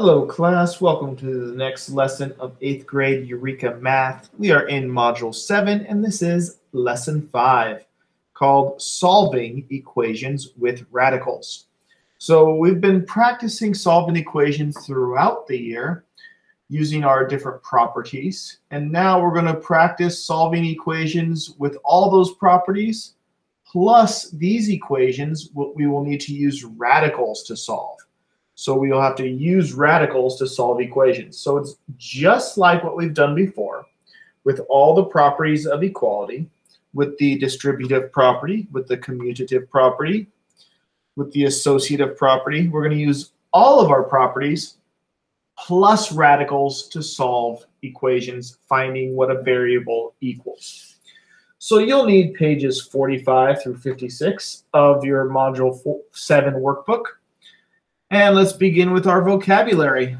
Hello class, welcome to the next lesson of 8th grade Eureka Math. We are in Module 7 and this is Lesson 5 called Solving Equations with Radicals. So we've been practicing solving equations throughout the year using our different properties and now we're going to practice solving equations with all those properties plus these equations we will need to use radicals to solve. So we'll have to use radicals to solve equations. So it's just like what we've done before with all the properties of equality, with the distributive property, with the commutative property, with the associative property. We're going to use all of our properties plus radicals to solve equations, finding what a variable equals. So you'll need pages 45 through 56 of your Module 7 workbook. And let's begin with our vocabulary.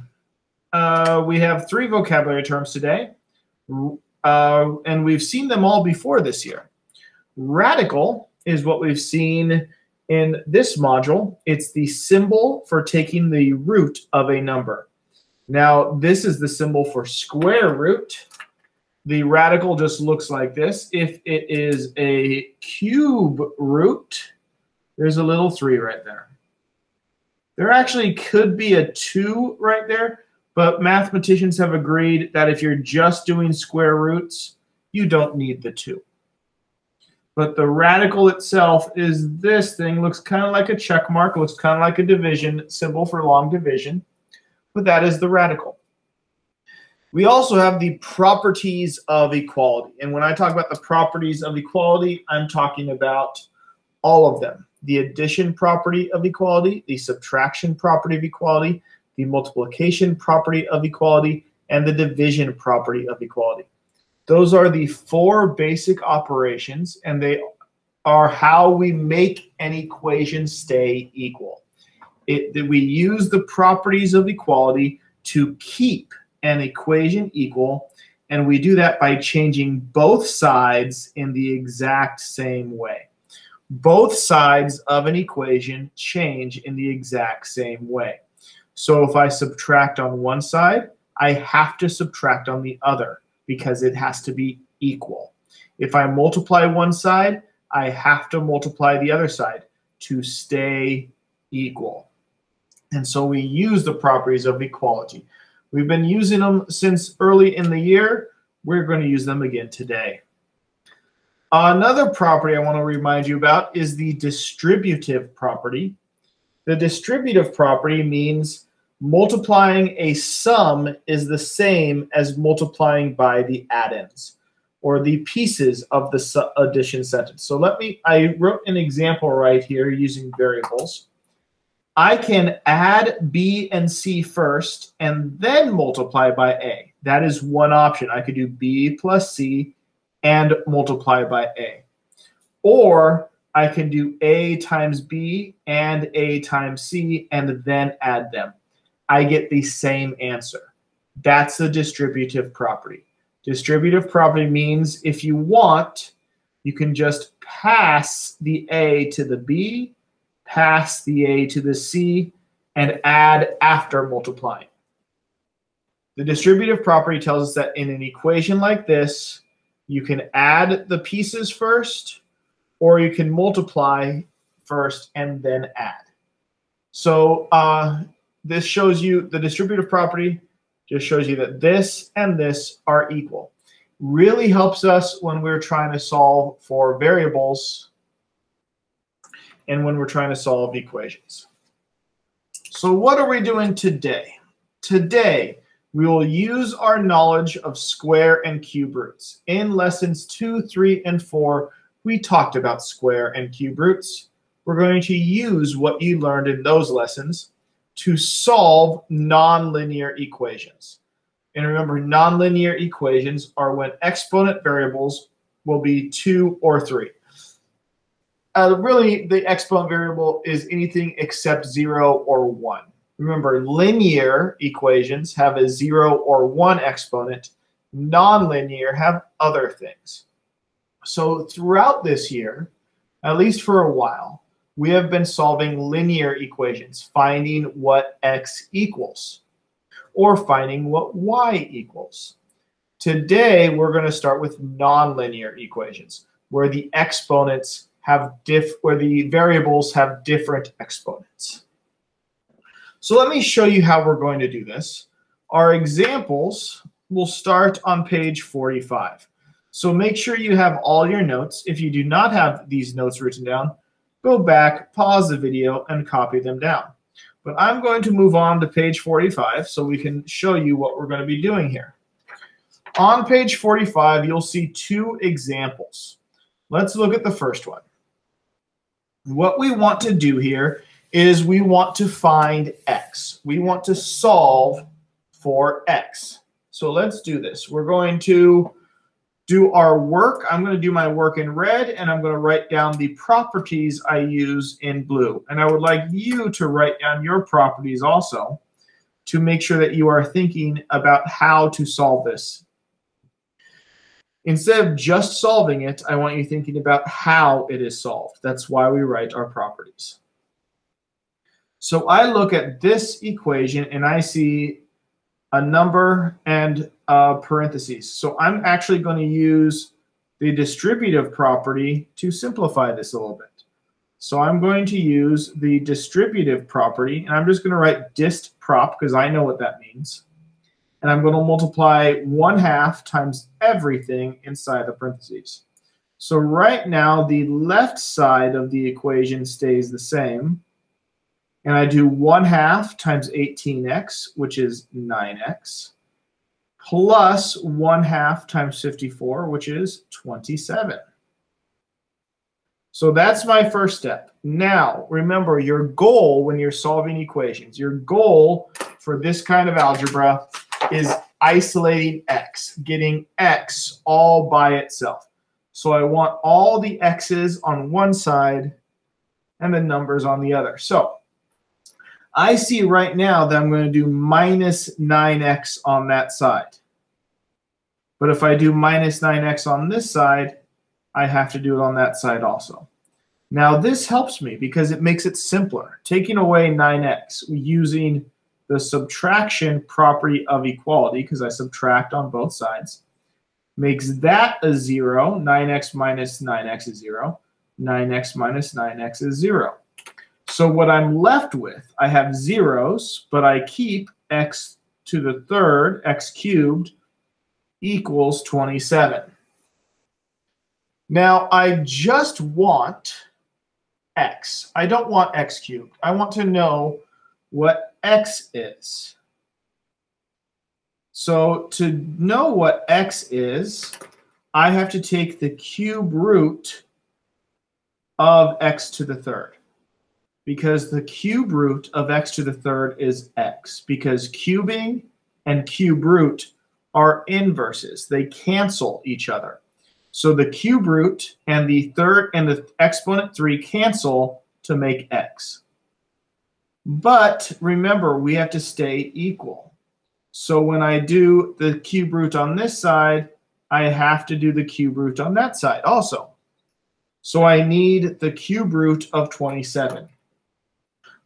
Uh, we have three vocabulary terms today, uh, and we've seen them all before this year. Radical is what we've seen in this module. It's the symbol for taking the root of a number. Now, this is the symbol for square root. The radical just looks like this. If it is a cube root, there's a little 3 right there. There actually could be a 2 right there, but mathematicians have agreed that if you're just doing square roots, you don't need the 2. But the radical itself is this thing. Looks kind of like a check mark. Looks kind of like a division symbol for long division. But that is the radical. We also have the properties of equality. And when I talk about the properties of equality, I'm talking about all of them the addition property of equality, the subtraction property of equality, the multiplication property of equality, and the division property of equality. Those are the four basic operations, and they are how we make an equation stay equal. It, we use the properties of equality to keep an equation equal, and we do that by changing both sides in the exact same way both sides of an equation change in the exact same way. So if I subtract on one side, I have to subtract on the other because it has to be equal. If I multiply one side, I have to multiply the other side to stay equal. And so we use the properties of equality. We've been using them since early in the year. We're going to use them again today. Another property I want to remind you about is the distributive property. The distributive property means multiplying a sum is the same as multiplying by the addends or the pieces of the addition sentence. So let me, I wrote an example right here using variables. I can add B and C first and then multiply by A. That is one option. I could do B plus C and multiply by A. Or I can do A times B and A times C and then add them. I get the same answer. That's the distributive property. Distributive property means if you want, you can just pass the A to the B, pass the A to the C, and add after multiplying. The distributive property tells us that in an equation like this, you can add the pieces first, or you can multiply first and then add. So uh, this shows you the distributive property just shows you that this and this are equal. Really helps us when we're trying to solve for variables and when we're trying to solve equations. So what are we doing today? Today, we will use our knowledge of square and cube roots. In lessons two, three, and four, we talked about square and cube roots. We're going to use what you learned in those lessons to solve nonlinear equations. And remember, nonlinear equations are when exponent variables will be 2 or 3. Uh, really, the exponent variable is anything except 0 or 1. Remember, linear equations have a 0 or 1 exponent. Nonlinear have other things. So throughout this year, at least for a while, we have been solving linear equations, finding what x equals. or finding what y equals. Today, we're going to start with nonlinear equations, where the exponents have diff where the variables have different exponents. So let me show you how we're going to do this. Our examples will start on page 45. So make sure you have all your notes. If you do not have these notes written down, go back, pause the video, and copy them down. But I'm going to move on to page 45 so we can show you what we're going to be doing here. On page 45, you'll see two examples. Let's look at the first one. What we want to do here is we want to find x. We want to solve for x. So let's do this. We're going to do our work. I'm going to do my work in red, and I'm going to write down the properties I use in blue. And I would like you to write down your properties also to make sure that you are thinking about how to solve this. Instead of just solving it, I want you thinking about how it is solved. That's why we write our properties. So I look at this equation and I see a number and parentheses. So I'm actually going to use the distributive property to simplify this a little bit. So I'm going to use the distributive property, and I'm just going to write dist prop because I know what that means. And I'm going to multiply 1 half times everything inside the parentheses. So right now, the left side of the equation stays the same. And I do 1 half times 18x, which is 9x plus 1 half times 54, which is 27. So that's my first step. Now, remember your goal when you're solving equations, your goal for this kind of algebra is isolating x, getting x all by itself. So I want all the x's on one side and the numbers on the other. So I see right now that I'm going to do minus 9x on that side. But if I do minus 9x on this side, I have to do it on that side also. Now this helps me because it makes it simpler. Taking away 9x using the subtraction property of equality, because I subtract on both sides, makes that a 0. 9x minus 9x is 0. 9x minus 9x is 0. So what I'm left with, I have zeros, but I keep x to the third, x cubed, equals 27. Now, I just want x. I don't want x cubed. I want to know what x is. So to know what x is, I have to take the cube root of x to the third because the cube root of x to the third is x because cubing and cube root are inverses. They cancel each other. So the cube root and the third and the exponent 3 cancel to make x. But remember, we have to stay equal. So when I do the cube root on this side, I have to do the cube root on that side also. So I need the cube root of 27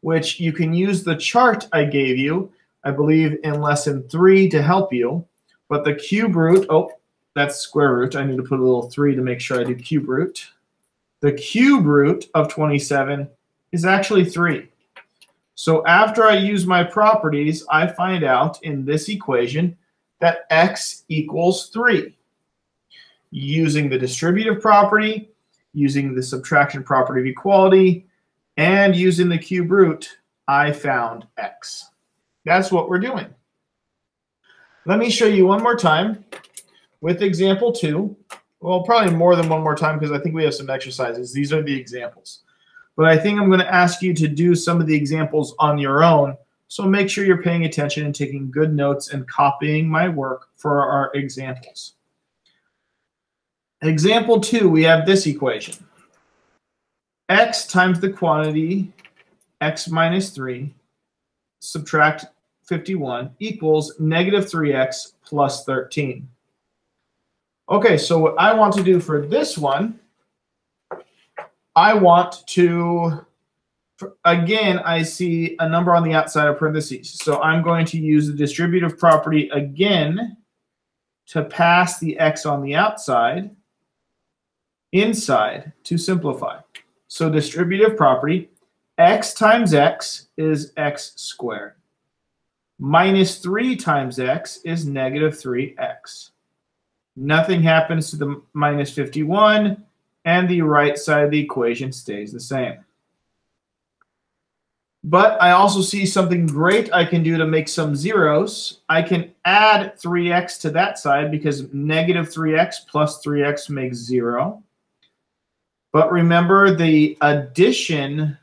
which you can use the chart I gave you, I believe in lesson three to help you. But the cube root, oh, that's square root. I need to put a little three to make sure I do cube root. The cube root of 27 is actually three. So after I use my properties, I find out in this equation that x equals 3. Using the distributive property, using the subtraction property of equality, and using the cube root, I found x. That's what we're doing. Let me show you one more time with example two. Well, probably more than one more time because I think we have some exercises. These are the examples. But I think I'm going to ask you to do some of the examples on your own. So make sure you're paying attention and taking good notes and copying my work for our examples. Example two, we have this equation x times the quantity x minus 3 subtract 51 equals negative 3x plus 13. Okay, so what I want to do for this one, I want to again, I see a number on the outside of parentheses. So I'm going to use the distributive property again to pass the x on the outside inside to simplify. So distributive property, x times x is x squared. Minus 3 times x is negative 3x. Nothing happens to the minus 51, and the right side of the equation stays the same. But I also see something great I can do to make some zeros. I can add 3x to that side because negative 3x plus 3x makes 0. But remember the addition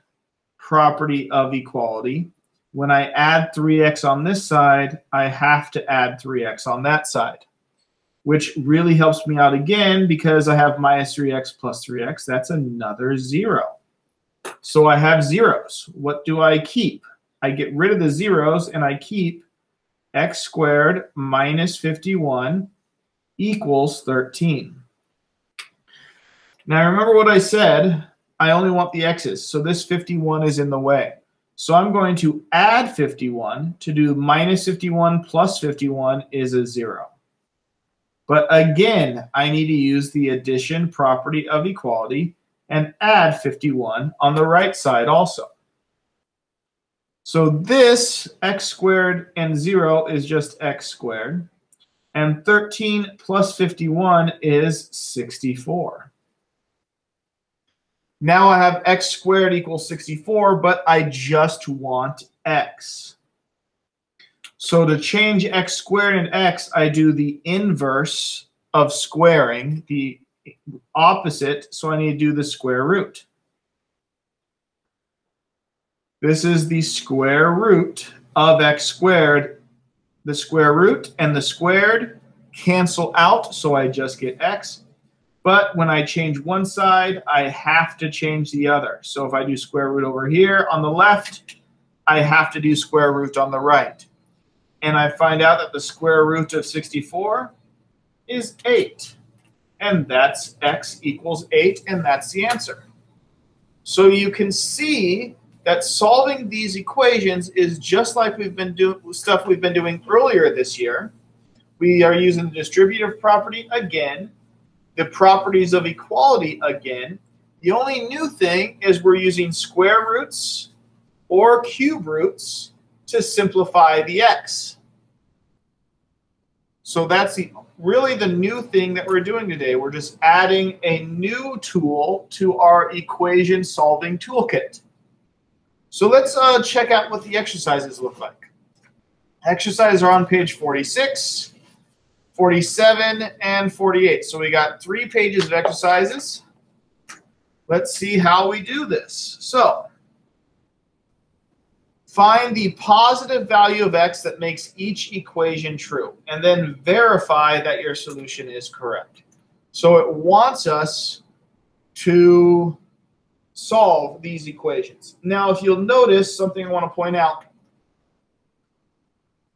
property of equality. When I add 3x on this side, I have to add 3x on that side, which really helps me out again because I have minus 3x plus 3x. That's another 0. So I have zeros. What do I keep? I get rid of the zeros and I keep x squared minus 51 equals 13. Now remember what I said, I only want the x's, so this 51 is in the way. So I'm going to add 51 to do minus 51 plus 51 is a 0. But again, I need to use the addition property of equality and add 51 on the right side also. So this x squared and 0 is just x squared. And 13 plus 51 is 64. Now I have x squared equals 64, but I just want x. So to change x squared and x, I do the inverse of squaring, the opposite, so I need to do the square root. This is the square root of x squared. The square root and the squared cancel out, so I just get x. But when I change one side, I have to change the other. So if I do square root over here on the left, I have to do square root on the right. And I find out that the square root of 64 is 8 and that's x equals 8, and that's the answer. So you can see that solving these equations is just like we've been doing stuff we've been doing earlier this year. We are using the distributive property again, the properties of equality again. The only new thing is we're using square roots or cube roots to simplify the x. So that's the really the new thing that we're doing today. We're just adding a new tool to our equation solving toolkit. So let's uh, check out what the exercises look like. Exercises are on page 46, 47, and 48. So we got three pages of exercises. Let's see how we do this. So Find the positive value of x that makes each equation true, and then verify that your solution is correct. So it wants us to solve these equations. Now, if you'll notice something I want to point out,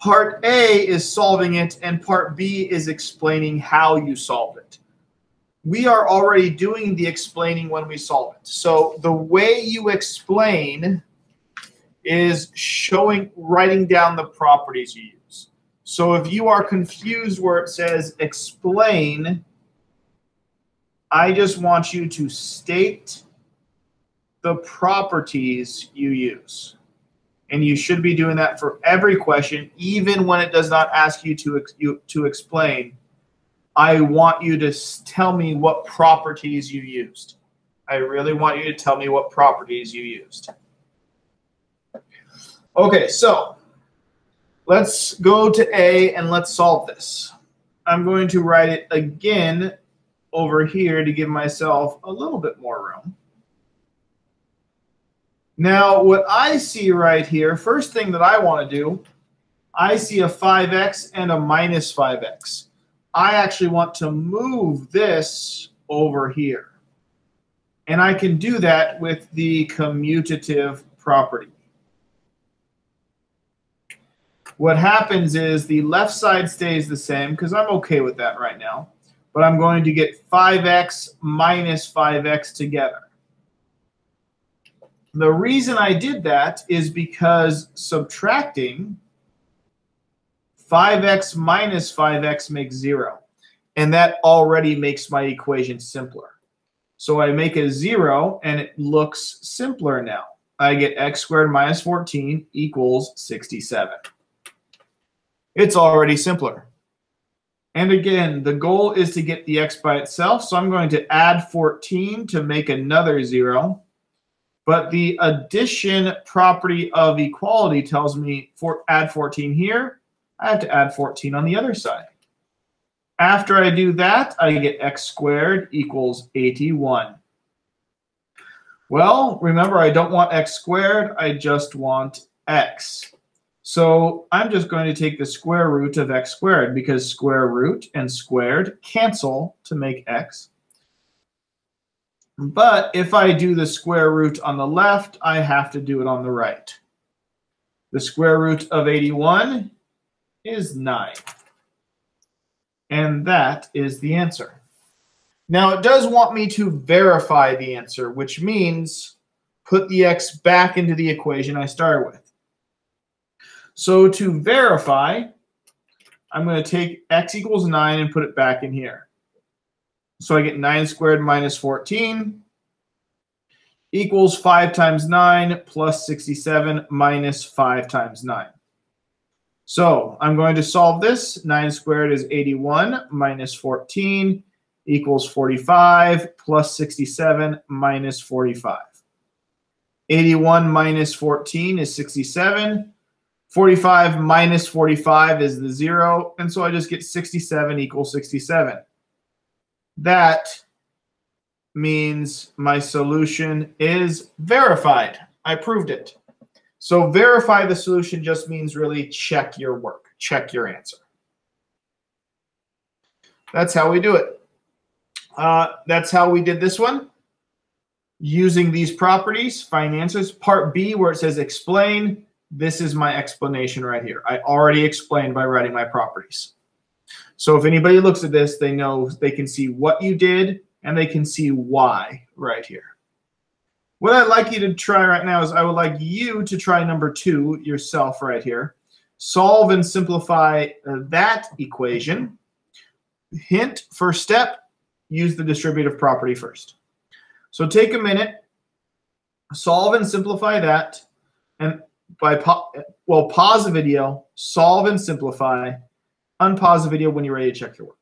part A is solving it, and part B is explaining how you solve it. We are already doing the explaining when we solve it. So the way you explain is showing, writing down the properties you use. So if you are confused where it says explain, I just want you to state the properties you use. And you should be doing that for every question, even when it does not ask you to, you, to explain. I want you to tell me what properties you used. I really want you to tell me what properties you used. Okay, so let's go to A and let's solve this. I'm going to write it again over here to give myself a little bit more room. Now, what I see right here, first thing that I want to do, I see a 5x and a minus 5x. I actually want to move this over here. And I can do that with the commutative property. What happens is the left side stays the same because I'm okay with that right now. But I'm going to get 5x minus 5x together. The reason I did that is because subtracting 5x minus 5x makes 0. And that already makes my equation simpler. So I make a 0, and it looks simpler now. I get x squared minus 14 equals 67. It's already simpler. And again, the goal is to get the x by itself. So I'm going to add 14 to make another 0. But the addition property of equality tells me for add 14 here. I have to add 14 on the other side. After I do that, I get x squared equals 81. Well, remember, I don't want x squared. I just want x. So I'm just going to take the square root of x squared because square root and squared cancel to make x. But if I do the square root on the left, I have to do it on the right. The square root of 81 is 9. And that is the answer. Now, it does want me to verify the answer, which means put the x back into the equation I started with. So to verify, I'm going to take x equals 9 and put it back in here. So I get 9 squared minus 14 equals 5 times 9 plus 67 minus 5 times 9. So I'm going to solve this. 9 squared is 81 minus 14 equals 45 plus 67 minus 45. 81 minus 14 is 67. 45 minus 45 is the 0. And so I just get 67 equals 67. That means my solution is verified. I proved it. So verify the solution just means really check your work, check your answer. That's how we do it. Uh, that's how we did this one. Using these properties, find answers. Part B, where it says explain, this is my explanation right here. I already explained by writing my properties. So if anybody looks at this, they know they can see what you did and they can see why right here. What I'd like you to try right now is I would like you to try number two yourself right here. Solve and simplify uh, that equation. Hint, first step, use the distributive property first. So take a minute, solve and simplify that, and by well, pause the video, solve and simplify, unpause the video when you're ready to check your work.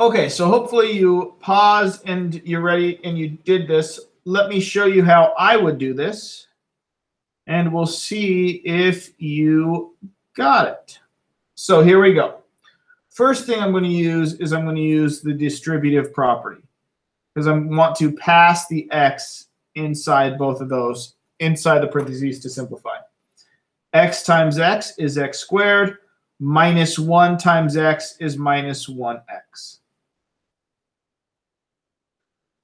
Okay, so hopefully you pause and you're ready and you did this. Let me show you how I would do this and we'll see if you got it. So here we go. First thing I'm going to use is I'm going to use the distributive property because I want to pass the x inside both of those, inside the parentheses to simplify. X times x is x squared, minus 1 times x is minus 1x.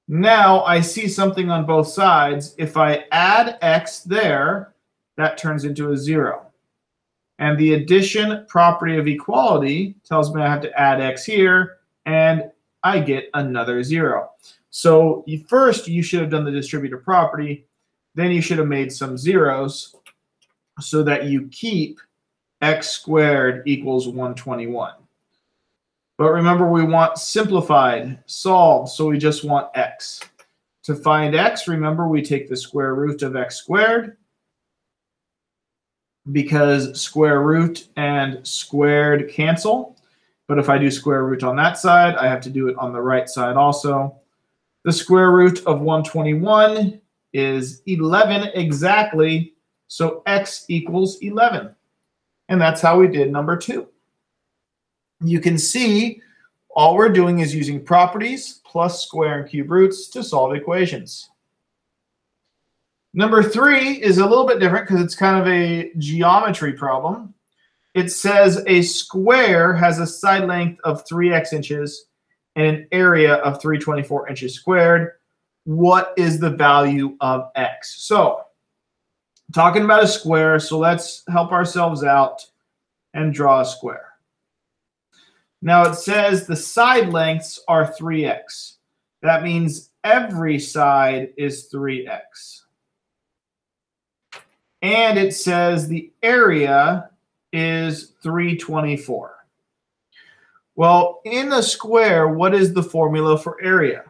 Now I see something on both sides. If I add x there, that turns into a 0. And the addition property of equality tells me I have to add x here, and I get another 0. So first, you should have done the distributive property. Then you should have made some zeros so that you keep x squared equals 121. But remember, we want simplified, solved, so we just want x. To find x, remember, we take the square root of x squared because square root and squared cancel. But if I do square root on that side, I have to do it on the right side also. The square root of 121 is 11 exactly, so x equals 11. And that's how we did number two. You can see all we're doing is using properties plus square and cube roots to solve equations. Number three is a little bit different because it's kind of a geometry problem. It says a square has a side length of 3x inches and an area of 324 inches squared. What is the value of x? So talking about a square, so let's help ourselves out and draw a square. Now it says the side lengths are 3x. That means every side is 3x. And it says the area is 324. Well, in a square, what is the formula for area?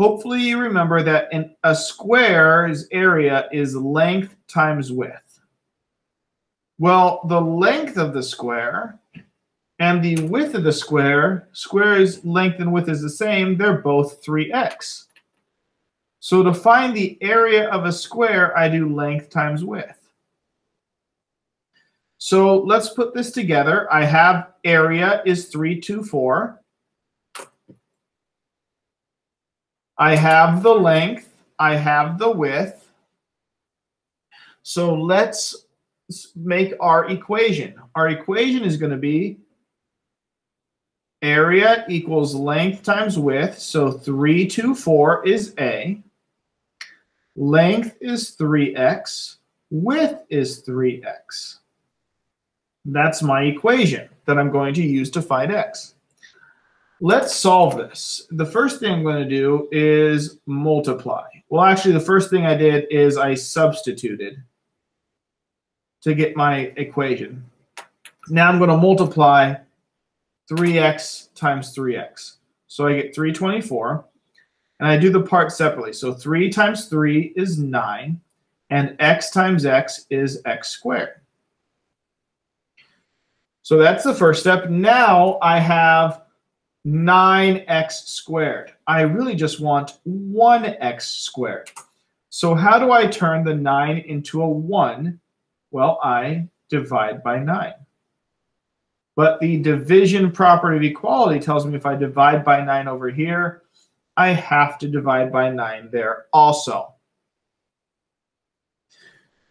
Hopefully you remember that in a square's area is length times width. Well, the length of the square and the width of the square, square's length and width is the same, they're both 3x. So to find the area of a square, I do length times width. So let's put this together. I have area is 324. I have the length. I have the width. So let's make our equation. Our equation is going to be area equals length times width. So 324 is A. Length is 3x. Width is 3x. That's my equation that I'm going to use to find x. Let's solve this. The first thing I'm going to do is multiply. Well, actually, the first thing I did is I substituted to get my equation. Now I'm going to multiply 3x times 3x. So I get 324. And I do the part separately. So 3 times 3 is 9. And x times x is x squared. So that's the first step. Now I have 9x squared. I really just want 1x squared. So how do I turn the 9 into a 1? Well, I divide by 9. But the division property of equality tells me if I divide by 9 over here, I have to divide by 9 there also.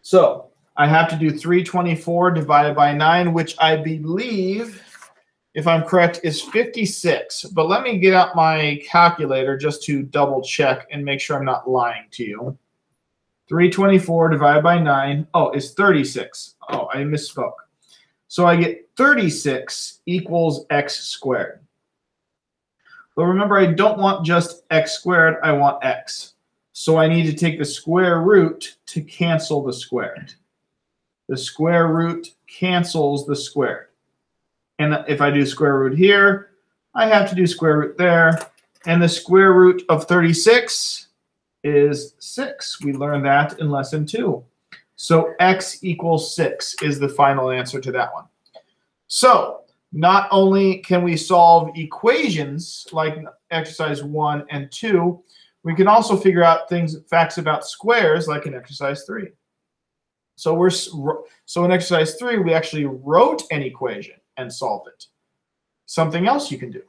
So I have to do 324 divided by 9, which I believe, if I'm correct, is 56. But let me get out my calculator just to double check and make sure I'm not lying to you. 324 divided by 9, oh, is 36. Oh, I misspoke. So I get 36 equals x squared. But remember, I don't want just x squared, I want x. So I need to take the square root to cancel the squared the square root cancels the squared. And if I do square root here, I have to do square root there. And the square root of 36 is 6. We learned that in lesson 2. So x equals 6 is the final answer to that one. So not only can we solve equations like exercise 1 and 2, we can also figure out things, facts about squares like in exercise 3. So we're so in exercise three, we actually wrote an equation and solved it. Something else you can do.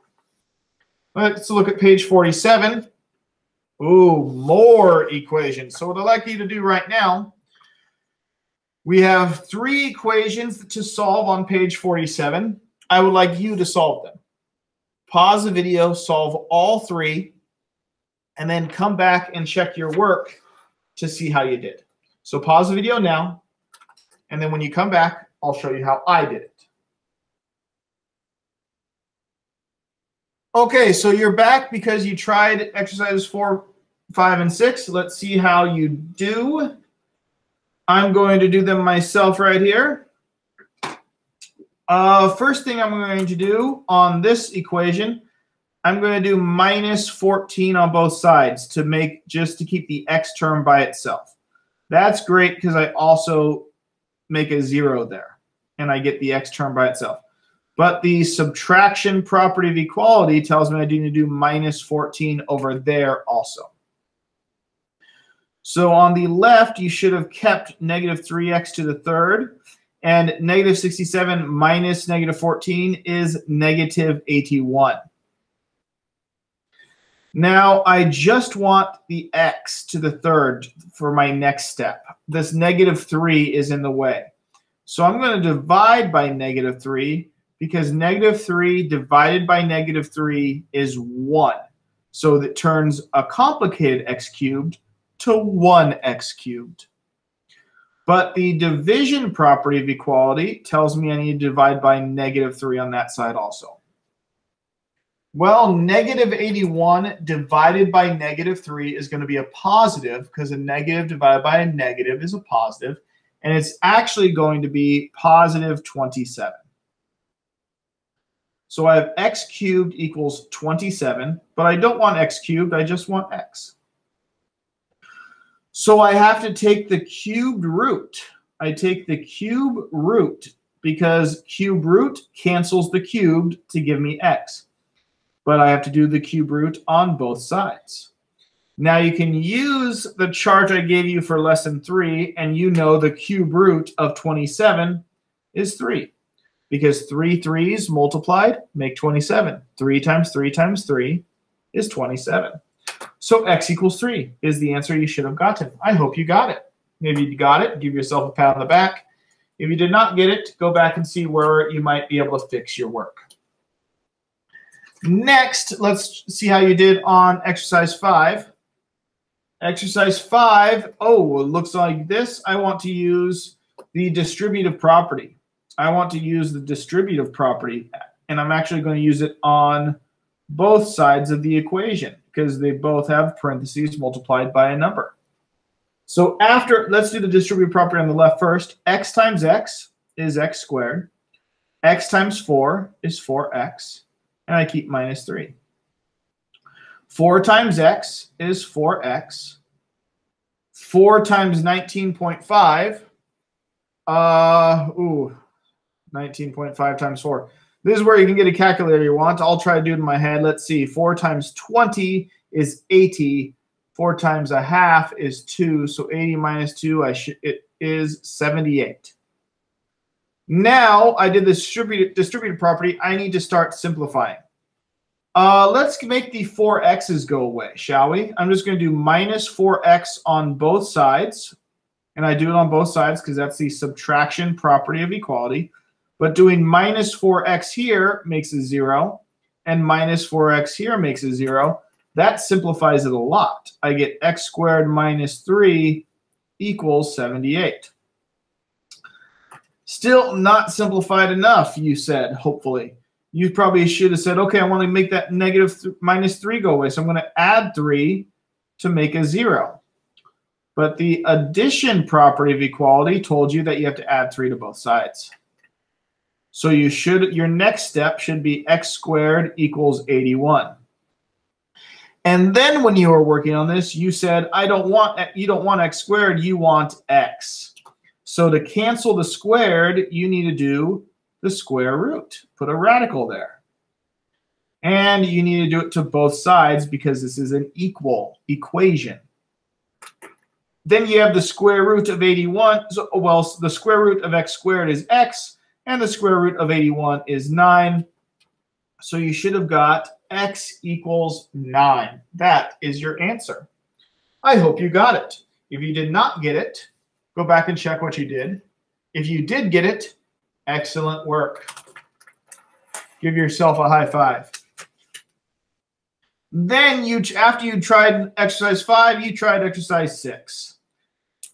Let's look at page 47. Ooh, more equations. So what I'd like you to do right now, we have three equations to solve on page 47. I would like you to solve them. Pause the video, solve all three, and then come back and check your work to see how you did. So pause the video now, and then when you come back, I'll show you how I did it. Okay, so you're back because you tried exercises four, five, and six. Let's see how you do. I'm going to do them myself right here. Uh, first thing I'm going to do on this equation, I'm going to do minus 14 on both sides to make just to keep the x term by itself. That's great because I also make a zero there and I get the x term by itself. But the subtraction property of equality tells me I need to do minus 14 over there also. So on the left, you should have kept negative 3x to the third. And negative 67 minus negative 14 is negative 81. Now I just want the x to the third for my next step. This negative 3 is in the way. So I'm going to divide by negative 3 because negative 3 divided by negative 3 is 1. So that turns a complicated x cubed to 1x cubed. But the division property of equality tells me I need to divide by negative 3 on that side also. Well, negative 81 divided by negative 3 is going to be a positive because a negative divided by a negative is a positive, and it's actually going to be positive 27. So I have x cubed equals 27, but I don't want x cubed, I just want x. So I have to take the cubed root. I take the cube root because cube root cancels the cubed to give me x but I have to do the cube root on both sides. Now you can use the chart I gave you for lesson three, and you know the cube root of 27 is three because three threes multiplied make 27. Three times three times three is 27. So x equals three is the answer you should have gotten. I hope you got it. Maybe you got it, give yourself a pat on the back. If you did not get it, go back and see where you might be able to fix your work. Next, let's see how you did on exercise five. Exercise five, oh, it looks like this. I want to use the distributive property. I want to use the distributive property, and I'm actually going to use it on both sides of the equation because they both have parentheses multiplied by a number. So after, let's do the distributive property on the left first. x times x is x squared. x times 4 is 4x and I keep minus 3. 4 times x is 4x. 4 times 19.5, uh, ooh, 19.5 times 4. This is where you can get a calculator you want. I'll try to do it in my head. Let's see. 4 times 20 is 80. 4 times a half is 2. So 80 minus 2, I it is 78. Now I did the distributed, distributed property. I need to start simplifying. Uh, let's make the 4x's go away, shall we? I'm just going to do minus 4x on both sides. And I do it on both sides because that's the subtraction property of equality. But doing minus 4x here makes a 0. And minus 4x here makes a 0. That simplifies it a lot. I get x squared minus 3 equals 78. Still not simplified enough, you said, hopefully. You probably should have said, okay, I want to make that negative th minus 3 go away. So I'm going to add 3 to make a 0. But the addition property of equality told you that you have to add 3 to both sides. So you should your next step should be x squared equals 81. And then when you were working on this, you said, I don't want you don't want x squared, you want x. So to cancel the squared, you need to do the square root. Put a radical there. And you need to do it to both sides because this is an equal equation. Then you have the square root of 81. So, well, the square root of x squared is x, and the square root of 81 is 9. So you should have got x equals 9. That is your answer. I hope you got it. If you did not get it, Go back and check what you did. If you did get it, excellent work. Give yourself a high five. Then you, after you tried exercise five, you tried exercise six.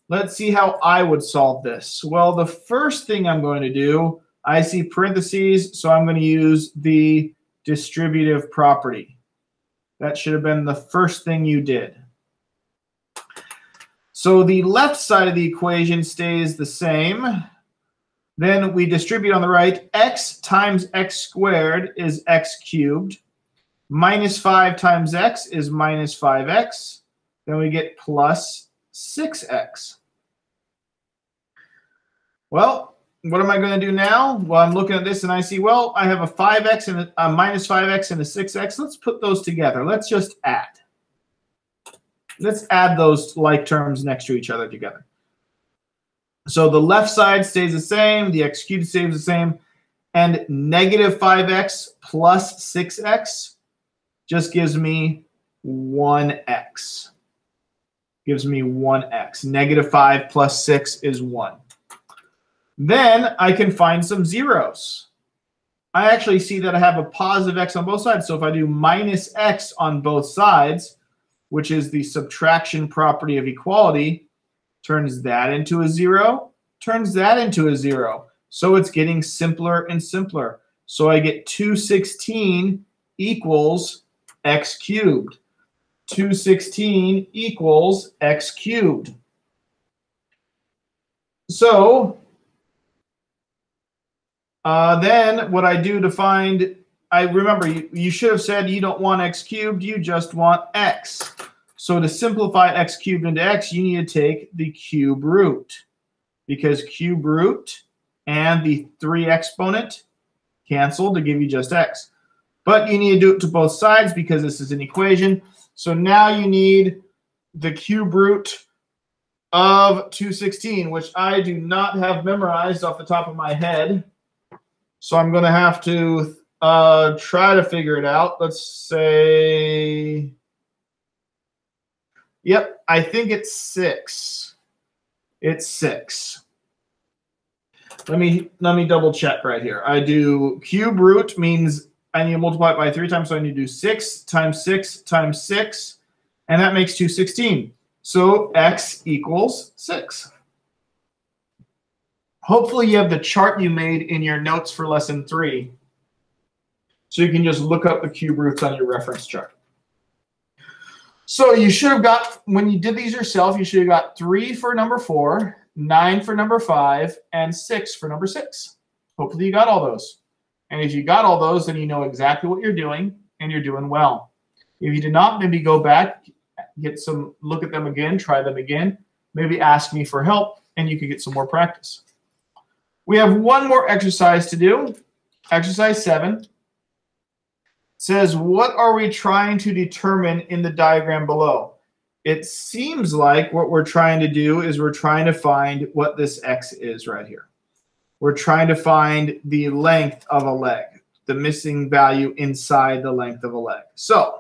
Let's see how I would solve this. Well, the first thing I'm going to do, I see parentheses, so I'm going to use the distributive property. That should have been the first thing you did. So the left side of the equation stays the same. Then we distribute on the right. x times x squared is x cubed. Minus 5 times x is minus 5x. Then we get plus 6x. Well, what am I going to do now? Well, I'm looking at this and I see, well, I have a 5x and a, a minus 5x and a 6x. Let's put those together. Let's just add. Let's add those like terms next to each other together. So the left side stays the same, the x cubed stays the same, and negative 5x plus 6x just gives me 1x. Gives me 1x. Negative 5 plus 6 is 1. Then I can find some zeros. I actually see that I have a positive x on both sides. So if I do minus x on both sides, which is the subtraction property of equality, turns that into a zero, turns that into a zero. So it's getting simpler and simpler. So I get 216 equals x cubed. 216 equals x cubed. So uh, then what I do to find, I remember you, you should have said you don't want x cubed, you just want x. So to simplify x cubed into x, you need to take the cube root because cube root and the 3 exponent cancel to give you just x. But you need to do it to both sides because this is an equation. So now you need the cube root of 216, which I do not have memorized off the top of my head. So I'm going to have to uh, try to figure it out. Let's say, yep, I think it's 6. It's 6. Let me let me double check right here. I do cube root means I need to multiply it by 3 times, so I need to do 6 times 6 times 6, and that makes 216. So x equals 6. Hopefully you have the chart you made in your notes for lesson 3, so you can just look up the cube roots on your reference chart. So you should have got, when you did these yourself, you should have got 3 for number 4, 9 for number 5, and 6 for number 6. Hopefully you got all those. And if you got all those, then you know exactly what you're doing, and you're doing well. If you did not, maybe go back, get some, look at them again, try them again, maybe ask me for help, and you can get some more practice. We have one more exercise to do. Exercise 7 says, what are we trying to determine in the diagram below? It seems like what we're trying to do is we're trying to find what this x is right here. We're trying to find the length of a leg, the missing value inside the length of a leg. So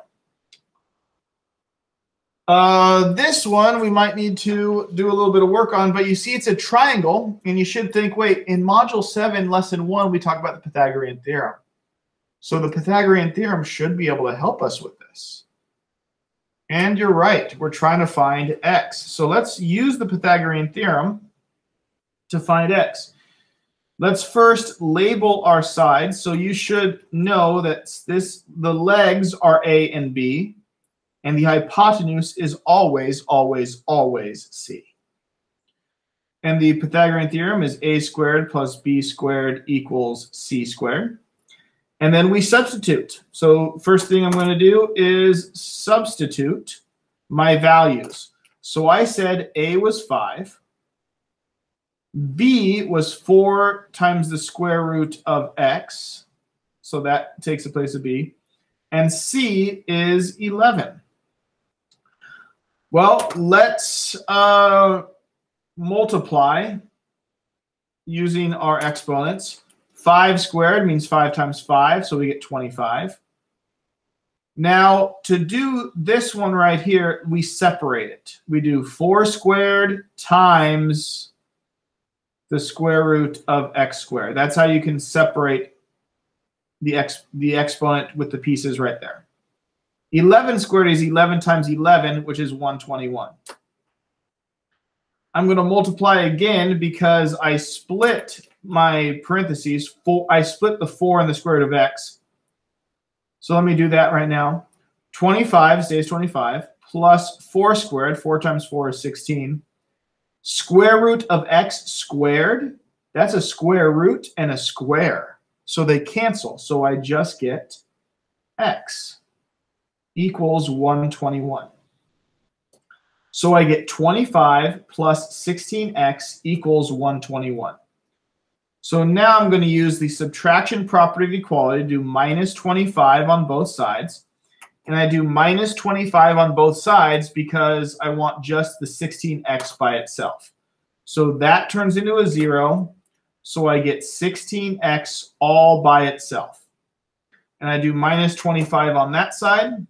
uh, this one we might need to do a little bit of work on, but you see it's a triangle, and you should think, wait, in Module 7, Lesson 1, we talk about the Pythagorean Theorem. So the Pythagorean Theorem should be able to help us with this. And you're right, we're trying to find x. So let's use the Pythagorean Theorem to find x. Let's first label our sides. So you should know that this the legs are A and B, and the hypotenuse is always, always, always C. And the Pythagorean theorem is A squared plus B squared equals C squared. And then we substitute. So first thing I'm going to do is substitute my values. So I said A was 5. B was 4 times the square root of x. So that takes the place of B. And C is 11. Well, let's uh, multiply using our exponents. 5 squared means 5 times 5, so we get 25. Now, to do this one right here, we separate it. We do 4 squared times the square root of x squared. That's how you can separate the ex the exponent with the pieces right there. 11 squared is 11 times 11, which is 121. I'm going to multiply again because I split my parentheses. Four, I split the 4 and the square root of x. So let me do that right now. 25 stays 25 plus 4 squared. 4 times 4 is 16 Square root of x squared, that's a square root and a square. So they cancel. So I just get x equals 121. So I get 25 plus 16x equals 121. So now I'm going to use the subtraction property of equality to do minus 25 on both sides and I do minus 25 on both sides because I want just the 16x by itself. So that turns into a 0. So I get 16x all by itself. And I do minus 25 on that side,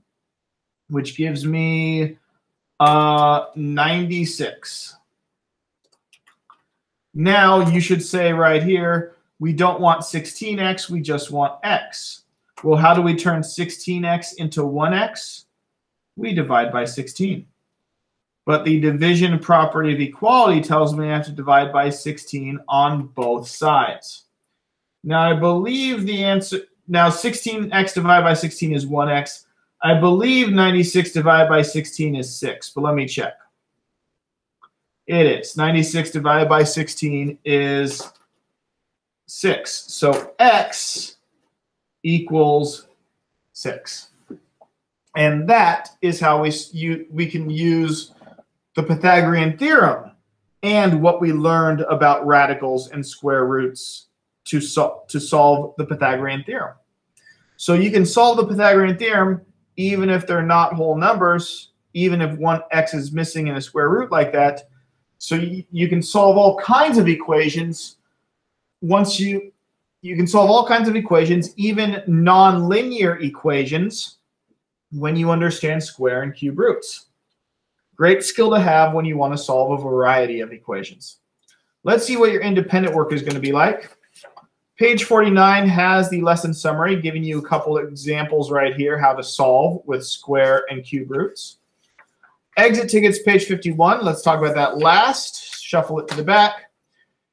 which gives me uh, 96. Now you should say right here, we don't want 16x, we just want x. Well, how do we turn 16x into 1x? We divide by 16. But the division property of equality tells me I have to divide by 16 on both sides. Now, I believe the answer, now 16x divided by 16 is 1x. I believe 96 divided by 16 is 6, but let me check. It is. 96 divided by 16 is 6. So x equals 6. And that is how we, you, we can use the Pythagorean theorem and what we learned about radicals and square roots to, so, to solve the Pythagorean theorem. So you can solve the Pythagorean theorem even if they're not whole numbers, even if one x is missing in a square root like that. So you, you can solve all kinds of equations once you you can solve all kinds of equations, even nonlinear equations, when you understand square and cube roots. Great skill to have when you want to solve a variety of equations. Let's see what your independent work is going to be like. Page 49 has the lesson summary, giving you a couple examples right here how to solve with square and cube roots. Exit tickets, page 51. Let's talk about that last. Shuffle it to the back.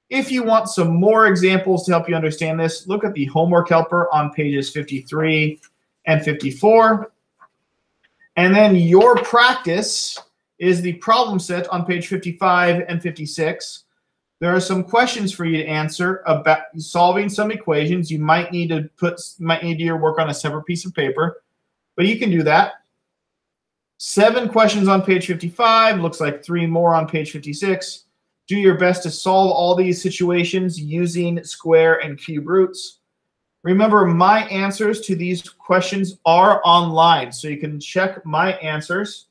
If you want some more examples to help you understand this, look at the homework helper on pages 53 and 54. And then your practice is the problem set on page 55 and 56. There are some questions for you to answer about solving some equations. You might need to put might need to do your work on a separate piece of paper, but you can do that. Seven questions on page 55, looks like three more on page 56. Do your best to solve all these situations using square and cube roots. Remember, my answers to these questions are online, so you can check my answers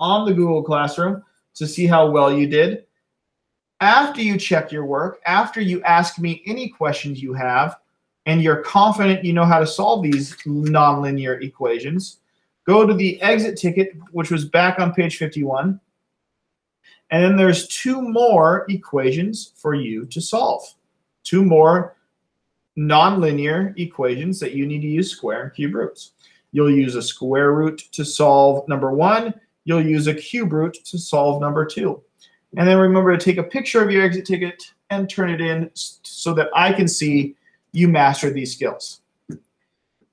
on the Google Classroom to see how well you did. After you check your work, after you ask me any questions you have, and you're confident you know how to solve these nonlinear equations, go to the exit ticket, which was back on page 51. And then there's two more equations for you to solve. Two more nonlinear equations that you need to use square and cube roots. You'll use a square root to solve number one. You'll use a cube root to solve number two. And then remember to take a picture of your exit ticket and turn it in so that I can see you mastered these skills.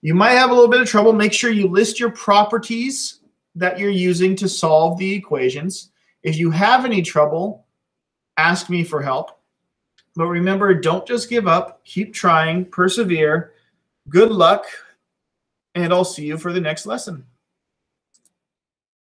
You might have a little bit of trouble. Make sure you list your properties that you're using to solve the equations. If you have any trouble, ask me for help. But remember, don't just give up. Keep trying, persevere. Good luck, and I'll see you for the next lesson.